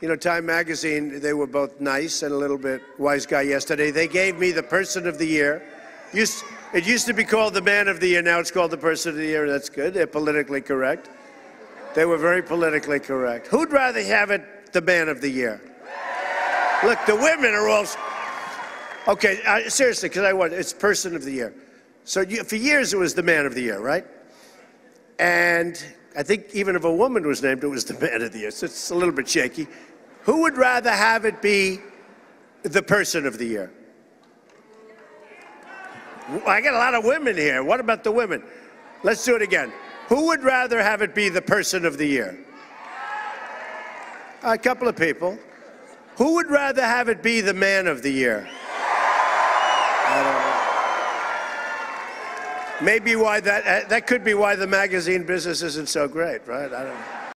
You know, Time Magazine, they were both nice and a little bit wise guy yesterday. They gave me the Person of the Year. Used, it used to be called the Man of the Year. Now it's called the Person of the Year. That's good. They're politically correct. They were very politically correct. Who'd rather have it the Man of the Year? Look, the women are all. Okay, uh, seriously, because I want it's Person of the Year. So you, for years it was the Man of the Year, right? And I think even if a woman was named, it was the Man of the Year. So it's a little bit shaky. Who would rather have it be the Person of the Year? I got a lot of women here. What about the women? Let's do it again. Who would rather have it be the Person of the Year? A couple of people. Who would rather have it be the Man of the Year? Maybe why that uh, that could be why the magazine business isn't so great, right? I don't know.